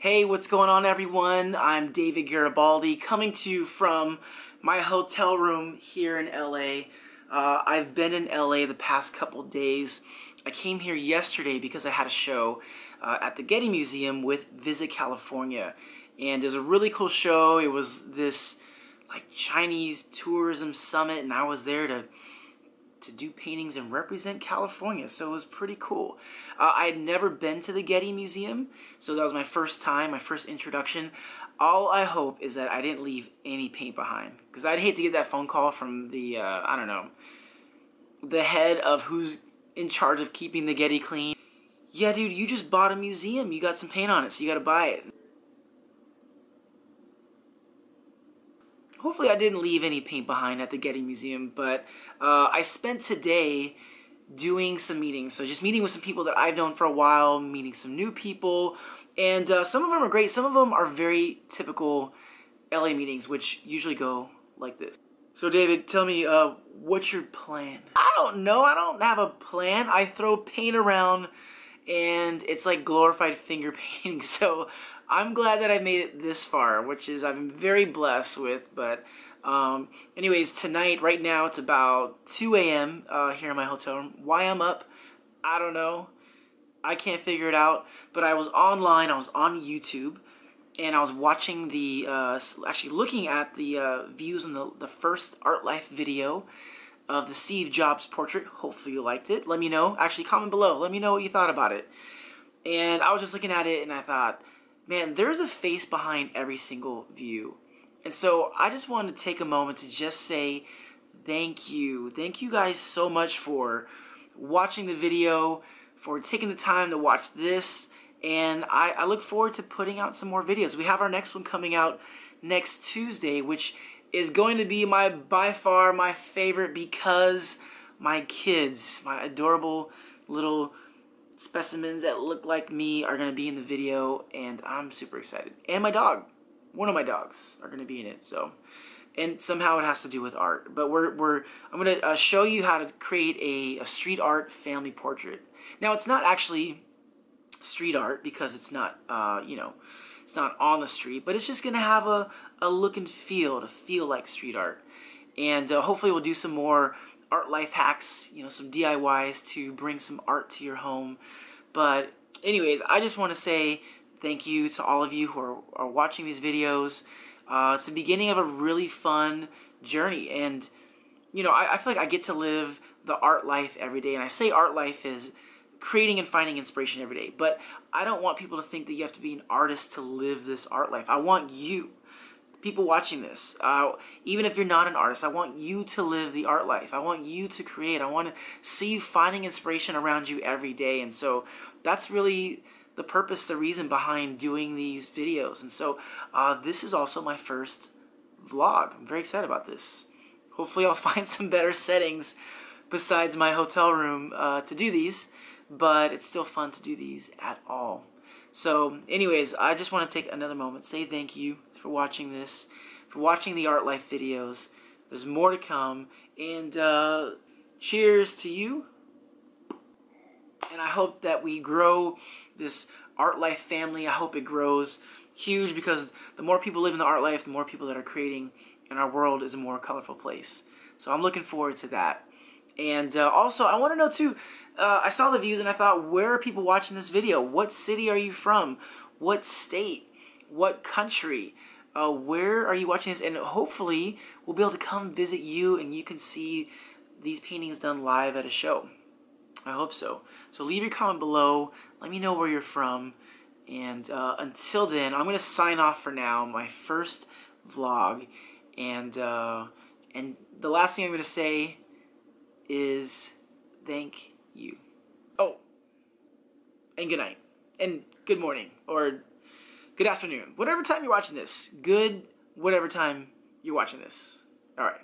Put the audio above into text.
Hey, what's going on, everyone? I'm David Garibaldi coming to you from my hotel room here in LA. Uh, I've been in LA the past couple days. I came here yesterday because I had a show uh, at the Getty Museum with Visit California. And it was a really cool show. It was this like Chinese tourism summit, and I was there to to do paintings and represent California. So it was pretty cool. Uh, I had never been to the Getty Museum, so that was my first time, my first introduction. All I hope is that I didn't leave any paint behind, because I'd hate to get that phone call from the, uh, I don't know, the head of who's in charge of keeping the Getty clean. Yeah, dude, you just bought a museum. You got some paint on it, so you gotta buy it. Hopefully I didn't leave any paint behind at the Getty Museum, but uh, I spent today doing some meetings. So just meeting with some people that I've known for a while, meeting some new people, and uh, some of them are great. Some of them are very typical LA meetings, which usually go like this. So David, tell me, uh, what's your plan? I don't know. I don't have a plan. I throw paint around, and it's like glorified finger painting. So I'm glad that I made it this far, which is I'm very blessed with. But um, anyways, tonight, right now, it's about 2 a.m. Uh, here in my hotel room. Why I'm up, I don't know. I can't figure it out. But I was online. I was on YouTube. And I was watching the, uh, actually looking at the uh, views on the, the first Art Life video of the Steve Jobs portrait. Hopefully you liked it. Let me know. Actually, comment below. Let me know what you thought about it. And I was just looking at it and I thought, man, there's a face behind every single view. And so I just wanted to take a moment to just say thank you. Thank you guys so much for watching the video, for taking the time to watch this. And I, I look forward to putting out some more videos. We have our next one coming out next Tuesday, which is going to be my by far my favorite because my kids, my adorable little specimens that look like me are going to be in the video, and I'm super excited. And my dog, one of my dogs, are going to be in it. So, and somehow it has to do with art. But we're we're I'm going to uh, show you how to create a, a street art family portrait. Now, it's not actually street art because it's not uh, you know it's not on the street, but it's just going to have a a look and feel to feel like street art. And uh, hopefully, we'll do some more art life hacks, you know, some DIYs to bring some art to your home. But anyways, I just want to say thank you to all of you who are, are watching these videos. Uh, it's the beginning of a really fun journey. And, you know, I, I feel like I get to live the art life every day. And I say art life is creating and finding inspiration every day. But I don't want people to think that you have to be an artist to live this art life. I want you people watching this, uh, even if you're not an artist, I want you to live the art life. I want you to create. I want to see you finding inspiration around you every day. And so that's really the purpose, the reason behind doing these videos. And so uh, this is also my first vlog. I'm very excited about this. Hopefully I'll find some better settings besides my hotel room uh, to do these, but it's still fun to do these at all. So anyways, I just want to take another moment, say thank you for watching this, for watching the Art Life videos. There's more to come, and uh, cheers to you. And I hope that we grow this Art Life family. I hope it grows huge because the more people live in the art life, the more people that are creating, and our world is a more colorful place. So I'm looking forward to that. And uh, also, I want to know too. Uh, I saw the views and I thought, where are people watching this video? What city are you from? What state? What country? Uh, where are you watching this? And hopefully we'll be able to come visit you and you can see these paintings done live at a show. I hope so. So leave your comment below. Let me know where you're from. And uh, until then, I'm going to sign off for now. My first vlog. And, uh, and the last thing I'm going to say is thank you. Oh, and good night. And good morning. Or good afternoon, whatever time you're watching this. Good, whatever time you're watching this. All right.